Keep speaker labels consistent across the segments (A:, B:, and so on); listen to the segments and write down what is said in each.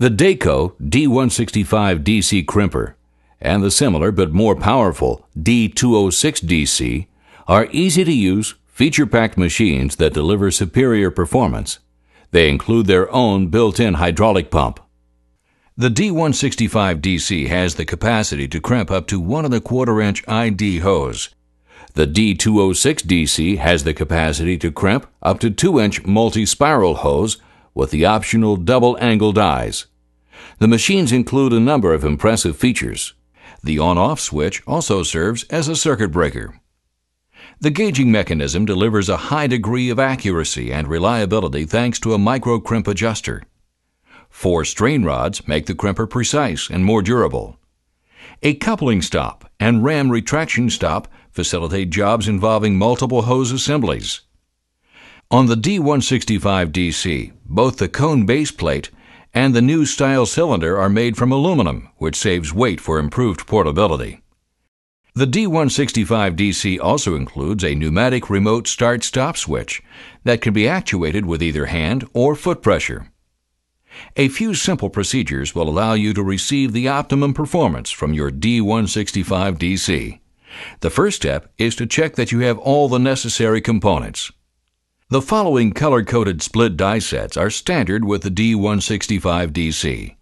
A: The Dayco D165 DC crimper and the similar but more powerful D206 DC are easy to use, feature packed machines that deliver superior performance. They include their own built in hydraulic pump. The D165 DC has the capacity to crimp up to 1 and a quarter inch ID hose. The D206 DC has the capacity to crimp up to 2 inch multi spiral hose with the optional double angled dies. The machines include a number of impressive features. The on off switch also serves as a circuit breaker. The gauging mechanism delivers a high degree of accuracy and reliability thanks to a micro crimp adjuster. Four strain rods make the crimper precise and more durable. A coupling stop and ram retraction stop facilitate jobs involving multiple hose assemblies. On the D165 DC, both the cone base plate and the new style cylinder are made from aluminum, which saves weight for improved portability. The D165 DC also includes a pneumatic remote start stop switch that can be actuated with either hand or foot pressure. A few simple procedures will allow you to receive the optimum performance from your D165 DC. The first step is to check that you have all the necessary components. The following color coded split die sets are standard with the D165 DC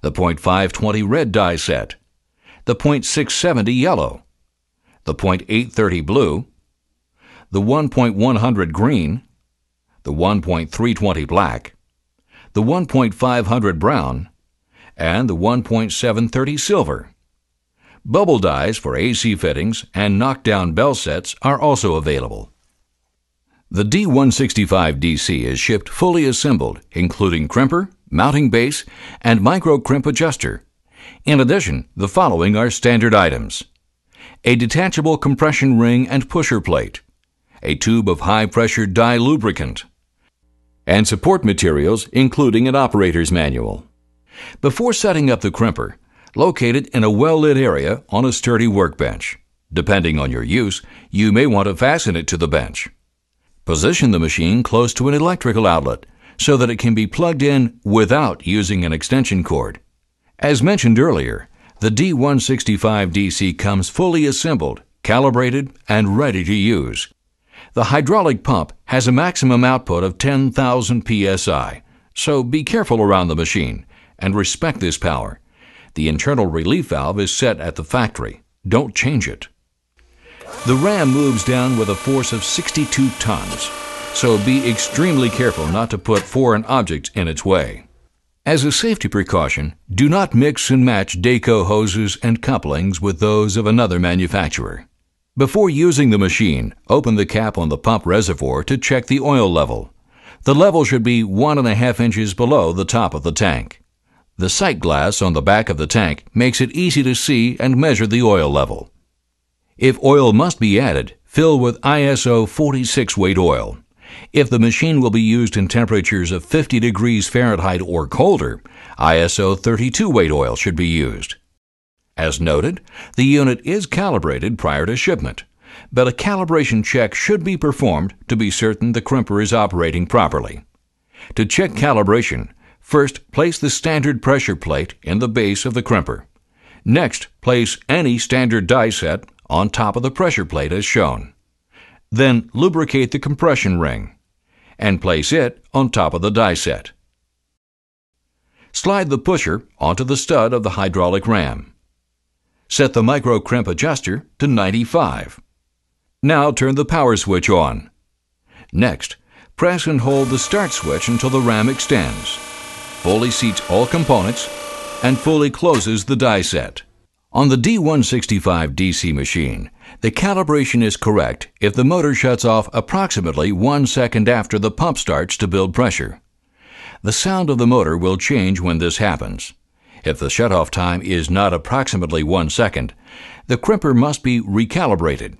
A: the .520 red die set, the .670 yellow, the .830 blue, the 1.100 green, the 1.320 black, the 1.500 brown, and the 1.730 silver. Bubble dies for AC fittings and knockdown bell sets are also available. The D165 DC is shipped fully assembled, including crimper, mounting base, and micro crimp adjuster. In addition, the following are standard items a detachable compression ring and pusher plate, a tube of high pressure die lubricant, and support materials, including an operator's manual. Before setting up the crimper, locate it in a well lit area on a sturdy workbench. Depending on your use, you may want to fasten it to the bench. Position the machine close to an electrical outlet so that it can be plugged in without using an extension cord. As mentioned earlier, the D165 DC comes fully assembled, calibrated, and ready to use. The hydraulic pump has a maximum output of 10,000 psi, so be careful around the machine and respect this power. The internal relief valve is set at the factory. Don't change it. The ram moves down with a force of 62 tons, so be extremely careful not to put foreign objects in its way. As a safety precaution, do not mix and match Dayco hoses and couplings with those of another manufacturer. Before using the machine, open the cap on the pump reservoir to check the oil level. The level should be one and a half inches below the top of the tank. The sight glass on the back of the tank makes it easy to see and measure the oil level. If oil must be added, fill with ISO 46 weight oil. If the machine will be used in temperatures of 50 degrees Fahrenheit or colder, ISO 32 weight oil should be used. As noted, the unit is calibrated prior to shipment, but a calibration check should be performed to be certain the crimper is operating properly. To check calibration, first place the standard pressure plate in the base of the crimper. Next, place any standard die set on top of the pressure plate as shown. Then lubricate the compression ring and place it on top of the die set. Slide the pusher onto the stud of the hydraulic ram. Set the micro crimp adjuster to 95. Now turn the power switch on. Next, press and hold the start switch until the ram extends. Fully seats all components and fully closes the die set. On the D165 DC machine, the calibration is correct if the motor shuts off approximately one second after the pump starts to build pressure. The sound of the motor will change when this happens. If the shutoff time is not approximately one second, the crimper must be recalibrated.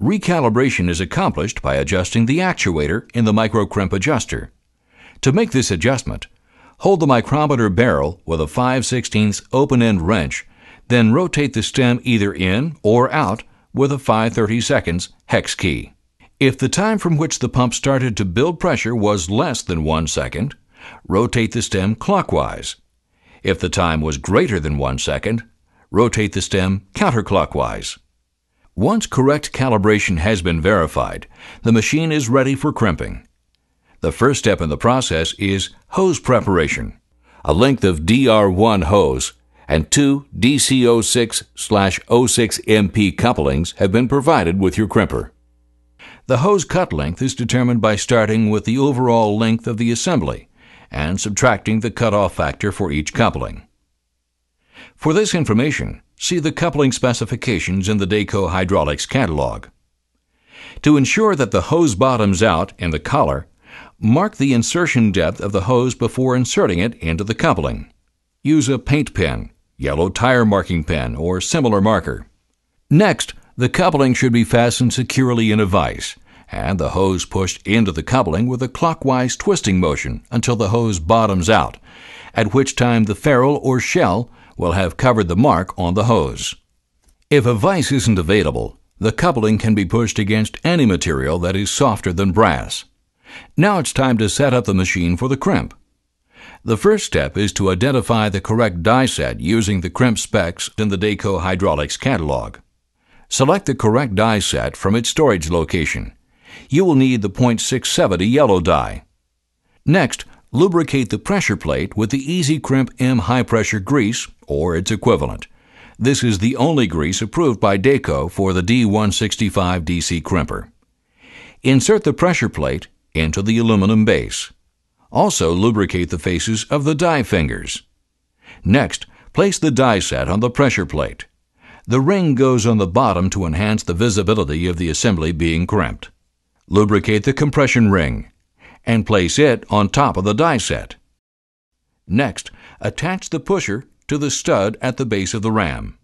A: Recalibration is accomplished by adjusting the actuator in the microcrimp adjuster. To make this adjustment, hold the micrometer barrel with a 5 16 open end wrench then rotate the stem either in or out with a 5 30 seconds hex key. If the time from which the pump started to build pressure was less than one second, rotate the stem clockwise. If the time was greater than one second, rotate the stem counterclockwise. Once correct calibration has been verified, the machine is ready for crimping. The first step in the process is hose preparation. A length of DR1 hose and two DC06/06MP couplings have been provided with your crimper. The hose cut length is determined by starting with the overall length of the assembly and subtracting the cutoff factor for each coupling. For this information, see the coupling specifications in the Dayco Hydraulics catalog. To ensure that the hose bottoms out in the collar, mark the insertion depth of the hose before inserting it into the coupling. Use a paint pen, yellow tire marking pen, or similar marker. Next, the coupling should be fastened securely in a vise, and the hose pushed into the coupling with a clockwise twisting motion until the hose bottoms out, at which time the ferrule or shell will have covered the mark on the hose. If a vise isn't available, the coupling can be pushed against any material that is softer than brass. Now it's time to set up the machine for the crimp. The first step is to identify the correct die set using the crimp specs in the Dayco Hydraulics catalog. Select the correct die set from its storage location. You will need the .670 yellow die. Next, lubricate the pressure plate with the Easy Crimp M high pressure grease or its equivalent. This is the only grease approved by Dayco for the D165 DC crimper. Insert the pressure plate into the aluminum base. Also lubricate the faces of the die fingers. Next, place the die set on the pressure plate. The ring goes on the bottom to enhance the visibility of the assembly being crimped. Lubricate the compression ring and place it on top of the die set. Next, attach the pusher to the stud at the base of the ram.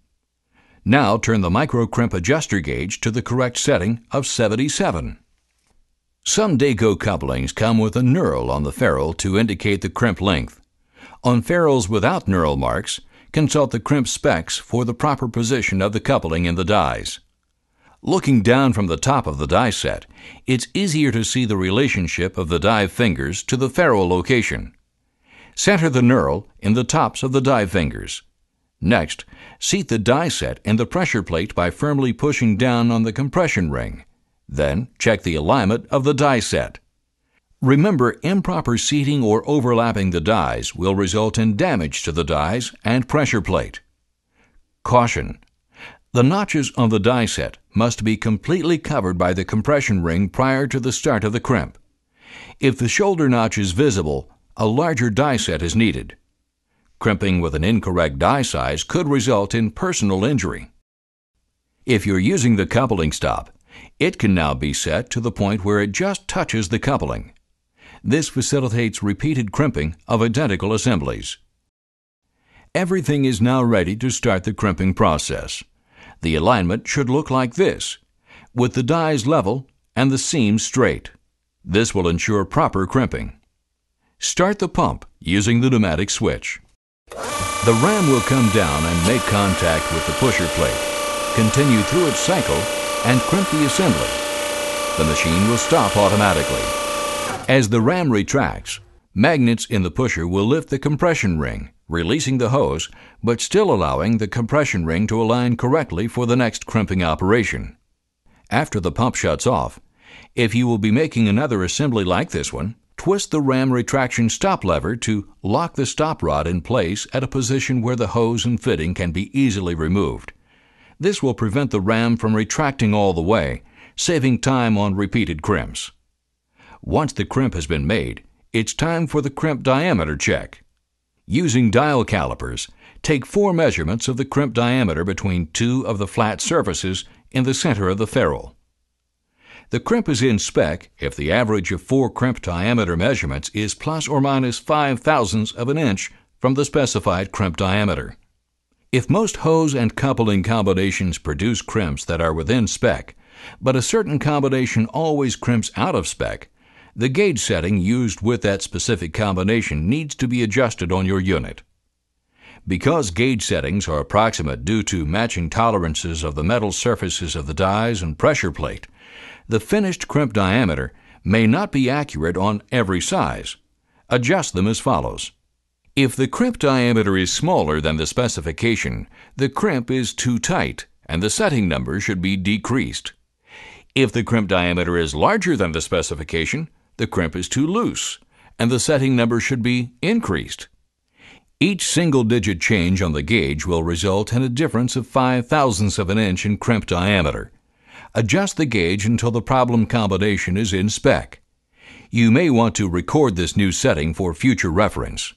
A: Now turn the micro crimp adjuster gauge to the correct setting of 77. Some Dayco couplings come with a knurl on the ferrule to indicate the crimp length. On ferrules without knurl marks, consult the crimp specs for the proper position of the coupling in the dies. Looking down from the top of the die set, it's easier to see the relationship of the die fingers to the ferrule location. Center the knurl in the tops of the die fingers. Next, seat the die set in the pressure plate by firmly pushing down on the compression ring. Then check the alignment of the die set. Remember, improper seating or overlapping the dies will result in damage to the dies and pressure plate. Caution! The notches on the die set must be completely covered by the compression ring prior to the start of the crimp. If the shoulder notch is visible, a larger die set is needed. Crimping with an incorrect die size could result in personal injury. If you're using the coupling stop, it can now be set to the point where it just touches the coupling. This facilitates repeated crimping of identical assemblies. Everything is now ready to start the crimping process. The alignment should look like this, with the dies level and the seams straight. This will ensure proper crimping. Start the pump using the pneumatic switch. The ram will come down and make contact with the pusher plate, continue through its cycle, and crimp the assembly. The machine will stop automatically. As the ram retracts, magnets in the pusher will lift the compression ring, releasing the hose, but still allowing the compression ring to align correctly for the next crimping operation. After the pump shuts off, if you will be making another assembly like this one, twist the ram retraction stop lever to lock the stop rod in place at a position where the hose and fitting can be easily removed. This will prevent the ram from retracting all the way, saving time on repeated crimps. Once the crimp has been made, it's time for the crimp diameter check. Using dial calipers, take four measurements of the crimp diameter between two of the flat surfaces in the center of the ferrule. The crimp is in spec if the average of four crimp diameter measurements is plus or minus five thousandths of an inch from the specified crimp diameter. If most hose and coupling combinations produce crimps that are within spec, but a certain combination always crimps out of spec, the gauge setting used with that specific combination needs to be adjusted on your unit. Because gauge settings are approximate due to matching tolerances of the metal surfaces of the dies and pressure plate, the finished crimp diameter may not be accurate on every size. Adjust them as follows. If the crimp diameter is smaller than the specification, the crimp is too tight and the setting number should be decreased. If the crimp diameter is larger than the specification, the crimp is too loose and the setting number should be increased. Each single digit change on the gauge will result in a difference of 5 thousandths of an inch in crimp diameter. Adjust the gauge until the problem combination is in spec. You may want to record this new setting for future reference.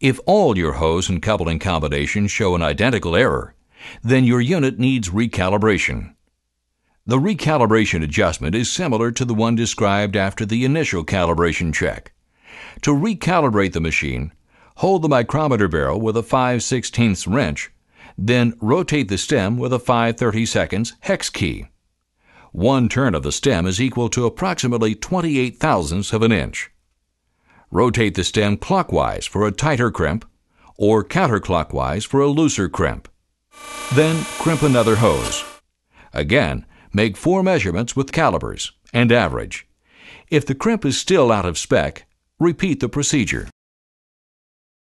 A: If all your hose and coupling combinations show an identical error, then your unit needs recalibration. The recalibration adjustment is similar to the one described after the initial calibration check. To recalibrate the machine, hold the micrometer barrel with a 5 16 wrench, then rotate the stem with a 5 32 hex key. One turn of the stem is equal to approximately 28 thousandths of an inch. Rotate the stem clockwise for a tighter crimp or counterclockwise for a looser crimp. Then crimp another hose. Again, make four measurements with calipers and average. If the crimp is still out of spec, repeat the procedure.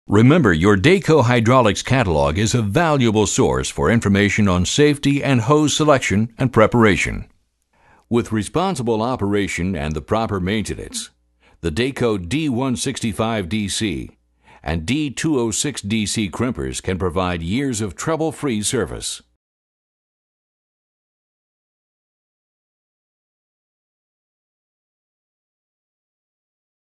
A: Remember, your Dayco Hydraulics catalog is a valuable source for information on safety and hose selection and preparation. With responsible operation and the proper maintenance, the Dayco D165DC and D206DC crimpers can provide years of trouble-free service.